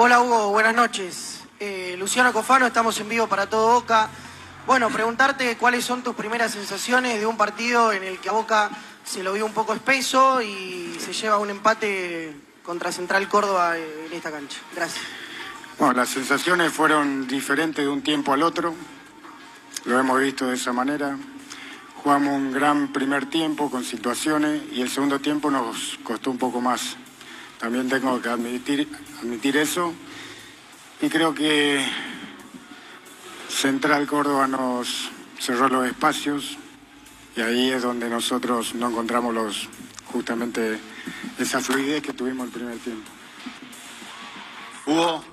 Hola Hugo, buenas noches. Eh, Luciano Cofano, estamos en vivo para todo Boca. Bueno, preguntarte cuáles son tus primeras sensaciones de un partido en el que a Boca se lo vio un poco espeso y se lleva un empate contra Central Córdoba en esta cancha. Gracias. Bueno, las sensaciones fueron diferentes de un tiempo al otro. Lo hemos visto de esa manera. Jugamos un gran primer tiempo con situaciones y el segundo tiempo nos costó un poco más. También tengo que admitir, admitir eso. Y creo que Central Córdoba nos cerró los espacios y ahí es donde nosotros no encontramos los, justamente esa fluidez que tuvimos el primer tiempo. Hugo,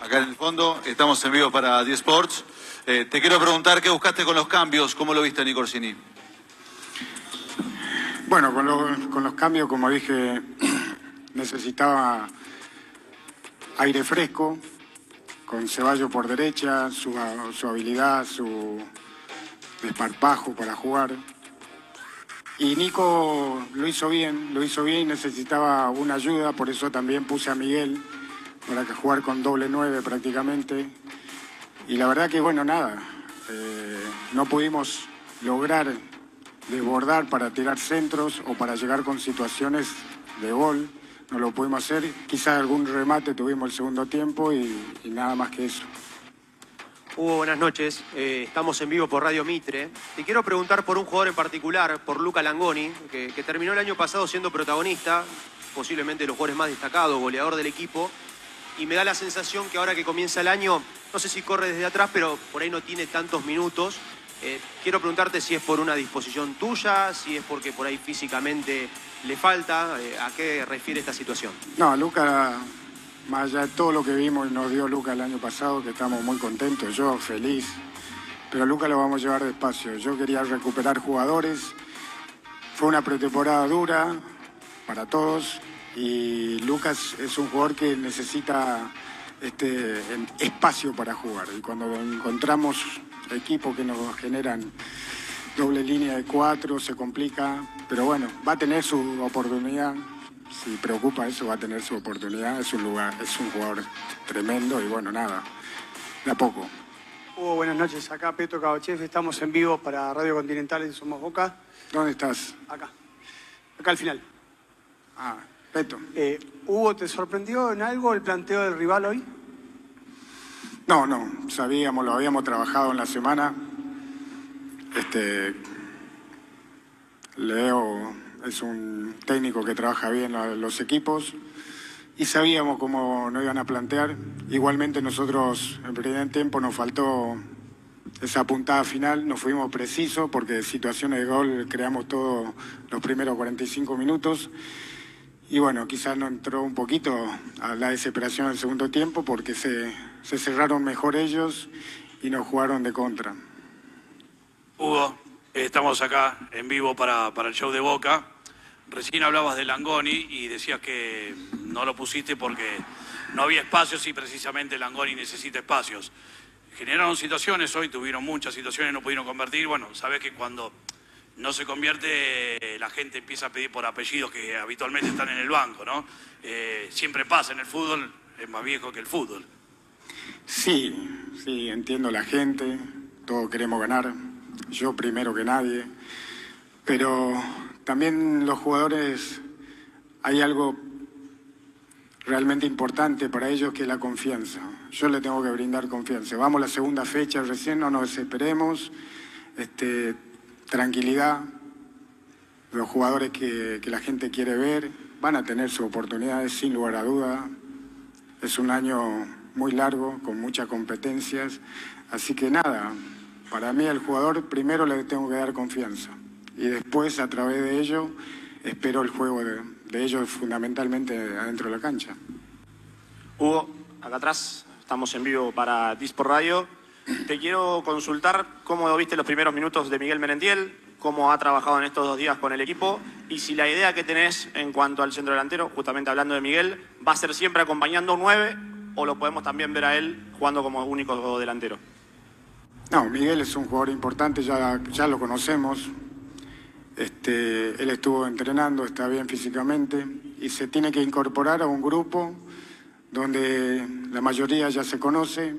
acá en el fondo, estamos en vivo para 10 Sports. Eh, te quiero preguntar qué buscaste con los cambios, cómo lo viste, Nicorsini. Bueno, con, con los cambios, como dije, necesitaba aire fresco, con Ceballos por derecha, su, su habilidad, su desparpajo para jugar. Y Nico lo hizo bien, lo hizo bien, necesitaba una ayuda, por eso también puse a Miguel para que jugar con doble nueve prácticamente. Y la verdad que bueno, nada, eh, no pudimos lograr desbordar para tirar centros o para llegar con situaciones de gol no lo pudimos hacer. Quizás algún remate tuvimos el segundo tiempo y, nada más que eso. Hugo, buenas noches. Eh, estamos en vivo por Radio Mitre. Te quiero preguntar por un jugador en particular, por Luca Langoni, que, terminó el año pasado siendo protagonista, posiblemente los jugadores más destacados, goleador del equipo. Y me da la sensación que ahora que comienza el año, no sé si corre desde atrás, pero por ahí no tiene tantos minutos. Eh, quiero preguntarte si es por una disposición tuya, si es porque por ahí físicamente le falta, eh, ¿a qué refiere esta situación? No, Luca, más allá de todo lo que vimos y nos dio Luca el año pasado, que estamos muy contentos, yo feliz, pero Luca lo vamos a llevar despacio. Yo quería recuperar jugadores, fue una pretemporada dura para todos y Lucas es un jugador que necesita este, espacio para jugar y cuando encontramos equipos que nos generan doble línea de cuatro, se complica, pero bueno, va a tener su oportunidad. Si preocupa eso, va a tener su oportunidad. Es un lugar, es un jugador tremendo y bueno, nada, de a poco. Hugo, buenas noches. Acá Petro Cabochef, estamos en vivo para Radio Continental en Somos Boca. ¿Dónde estás? Acá. Acá al final. Ah, Peto. Eh, Hugo, ¿te sorprendió en algo el planteo del rival hoy? No, no, sabíamos, lo habíamos trabajado en la semana. Este, Leo es un técnico que trabaja bien los equipos y sabíamos cómo nos iban a plantear. Igualmente nosotros en primer tiempo nos faltó esa puntada final, nos fuimos precisos porque situaciones de gol creamos todos los primeros 45 minutos. Y bueno, quizás no entró un poquito a la desesperación en el segundo tiempo porque se, se cerraron mejor ellos y nos jugaron de contra. Hugo, estamos acá en vivo para, el show de Boca. Recién hablabas de Langoni y decías que no lo pusiste porque no había espacios y precisamente Langoni necesita espacios. Generaron situaciones hoy, tuvieron muchas situaciones, no pudieron convertir. Bueno, sabes que cuando no se convierte, la gente empieza a pedir por apellidos que habitualmente están en el banco, ¿no? Eh, siempre pasa en el fútbol, es más viejo que el fútbol. Sí, sí, entiendo la gente, todos queremos ganar, yo primero que nadie, pero también los jugadores, hay algo realmente importante para ellos que es la confianza. Yo le tengo que brindar confianza. Vamos a la segunda fecha recién, no nos desesperemos, este, tranquilidad. Los jugadores que, que la gente quiere ver van a tener sus oportunidades sin lugar a duda. Es un año muy largo, con muchas competencias. Así que nada, para mí el jugador primero le tengo que dar confianza y después a través de ello espero el juego de, ellos fundamentalmente adentro de la cancha. Hugo, acá atrás estamos en vivo para Dispor Radio. Te quiero consultar cómo viste los primeros minutos de Miguel Merentiel, cómo ha trabajado en estos dos días con el equipo y si la idea que tenés en cuanto al centro delantero, justamente hablando de Miguel, va a ser siempre acompañando un 9 o lo podemos también ver a él jugando como único delantero? No, Miguel es un jugador importante, ya, ya lo conocemos. Este, él estuvo entrenando, está bien físicamente y se tiene que incorporar a un grupo donde la mayoría ya se conoce.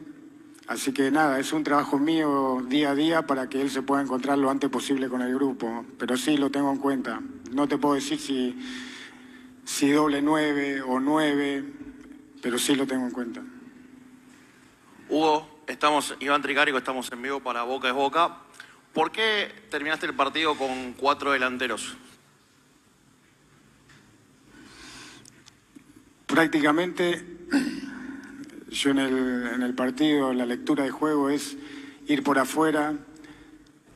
Así que nada, es un trabajo mío día a día para que él se pueda encontrar lo antes posible con el grupo. Pero sí lo tengo en cuenta. No te puedo decir si, si doble nueve o nueve, pero sí lo tengo en cuenta. Hugo, estamos, Iván Tricarico, estamos en vivo para Boca es Boca. ¿Por qué terminaste el partido con cuatro delanteros? Prácticamente yo en el, en el partido, la lectura de juego es ir por afuera,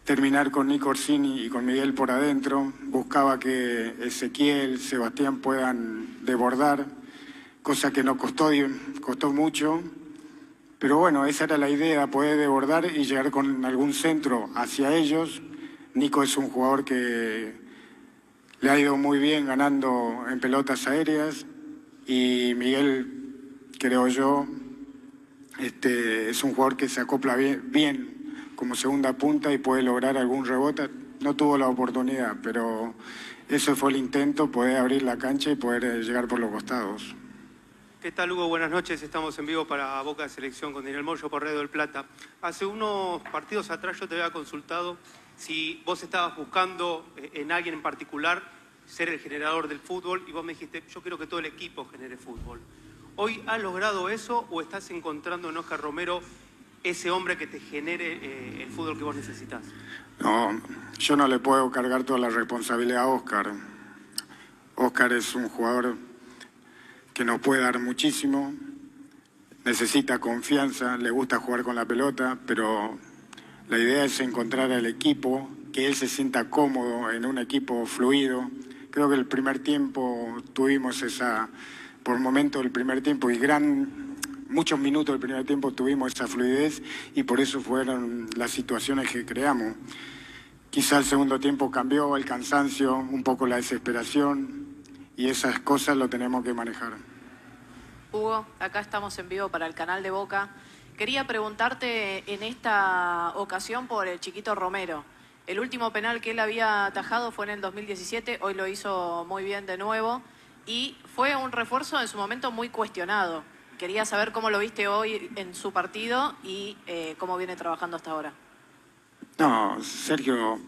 terminar con Nico Orsini y con Miguel por adentro. Buscaba que Ezequiel, Sebastián puedan desbordar, cosa que nos costó, costó mucho. Pero bueno, esa era la idea, poder desbordar y llegar con algún centro hacia ellos. Nico es un jugador que le ha ido muy bien ganando en pelotas aéreas y Miguel, creo yo, este, es un jugador que se acopla bien, bien como segunda punta y puede lograr algún rebote. No tuvo la oportunidad, pero eso fue el intento, poder abrir la cancha y poder eh, llegar por los costados. ¿Qué tal, Hugo? Buenas noches. Estamos en vivo para Boca de Selección con Daniel Moyo por Radio del Plata. Hace unos partidos atrás yo te había consultado si vos estabas buscando eh, en alguien en particular ser el generador del fútbol y vos me dijiste, yo quiero que todo el equipo genere fútbol. ¿Hoy has logrado eso o estás encontrando en Oscar Romero ese hombre que te genere eh, el fútbol que vos necesitas? No, yo no le puedo cargar toda la responsabilidad a Oscar. Oscar es un jugador que nos puede dar muchísimo, necesita confianza, le gusta jugar con la pelota, pero la idea es encontrar al equipo, que él se sienta cómodo en un equipo fluido. Creo que el primer tiempo tuvimos esa, por momento el primer tiempo y gran, muchos minutos del primer tiempo tuvimos esa fluidez y por eso fueron las situaciones que creamos. Quizá el segundo tiempo cambió el cansancio, un poco la desesperación, y esas cosas lo tenemos que manejar. Hugo, acá estamos en vivo para el canal de Boca. Quería preguntarte en esta ocasión por el chiquito Romero. El último penal que él había atajado fue en el 2017, hoy lo hizo muy bien de nuevo y fue un refuerzo en su momento muy cuestionado. Quería saber cómo lo viste hoy en su partido y eh, cómo viene trabajando hasta ahora. No, Sergio,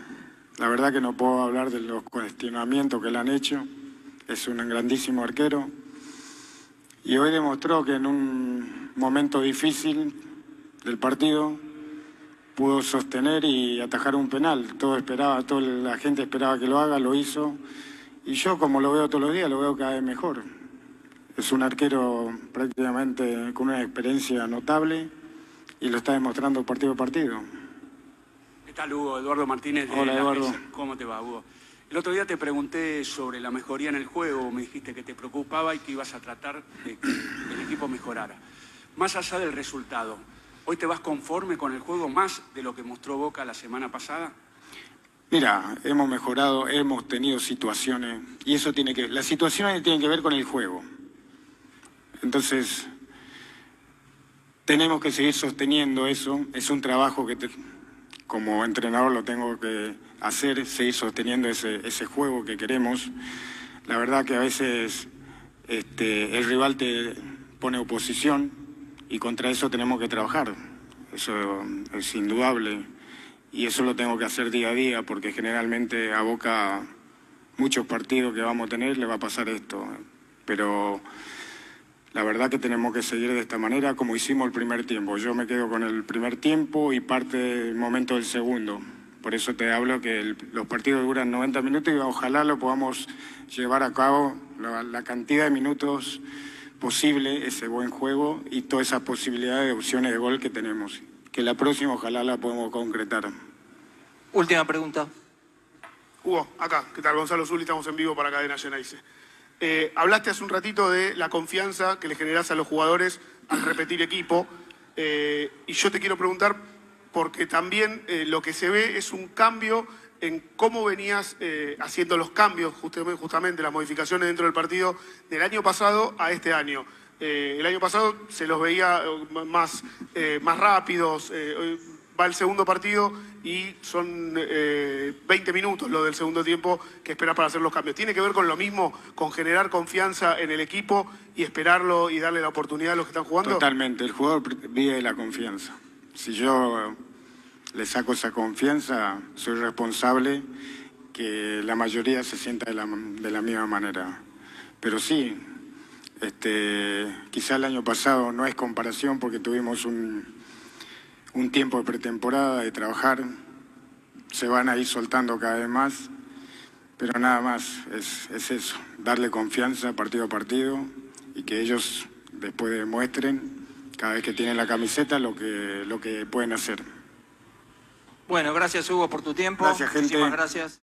la verdad que no puedo hablar de los cuestionamientos que le han hecho es un grandísimo arquero y hoy demostró que en un momento difícil del partido pudo sostener y atajar un penal. Todo esperaba, toda la gente esperaba que lo haga, lo hizo y yo como lo veo todos los días lo veo cada vez mejor. Es un arquero prácticamente con una experiencia notable y lo está demostrando partido a partido. ¿Qué tal Hugo? Eduardo Martínez de Hola, La Eduardo. ¿Cómo te va Hugo? El otro día te pregunté sobre la mejoría en el juego, me dijiste que te preocupaba y que ibas a tratar de que el equipo mejorara. Más allá del resultado, ¿hoy te vas conforme con el juego más de lo que mostró Boca la semana pasada? Mira, hemos mejorado, hemos tenido situaciones y eso tiene que, las situaciones tienen que ver con el juego. Entonces, tenemos que seguir sosteniendo eso. Es un trabajo que te- como entrenador lo tengo que hacer, seguir sosteniendo ese, ese juego que queremos. La verdad que a veces este, el rival te pone oposición y contra eso tenemos que trabajar. Eso es indudable y eso lo tengo que hacer día a día porque generalmente a Boca muchos partidos que vamos a tener le va a pasar esto. Pero la verdad que tenemos que seguir de esta manera como hicimos el primer tiempo. Yo me quedo con el primer tiempo y parte del momento del segundo. Por eso te hablo que el- los partidos duran 90 minutos y ojalá lo podamos llevar a cabo la, la cantidad de minutos posible, ese buen juego y toda esa posibilidad de opciones de gol que tenemos. Que la próxima ojalá la podemos concretar. Última pregunta. Hugo, acá, ¿qué tal? Gonzalo Zuli, estamos en vivo para Cadena Geneise. Eh, hablaste hace un ratito de la confianza que le generás a los jugadores al repetir equipo. eh, y yo te quiero preguntar, porque también eh, lo que se ve es un cambio en cómo venías haciendo los cambios, justamente, justamente las modificaciones dentro del partido del año pasado a este año. El año pasado se los veía más, más rápidos, va el segundo partido y son eh, 20 minutos lo del segundo tiempo que esperas para hacer los cambios. ¿Tiene que ver con lo mismo, con generar confianza en el equipo y esperarlo y darle la oportunidad a los que están jugando? Totalmente, el jugador vive la confianza. Si yo le saco esa confianza, soy responsable que la mayoría se sienta de la, de la misma manera. Pero sí, este, quizá el año pasado no es comparación porque tuvimos un, un tiempo de pretemporada, de trabajar, se van a ir soltando cada vez más, pero nada más, es, es eso, darle confianza partido a partido y que ellos después demuestren cada vez que tienen la camiseta lo que, lo que pueden hacer. Bueno, gracias Hugo por tu tiempo. Gracias, gente. Muchísimas gracias.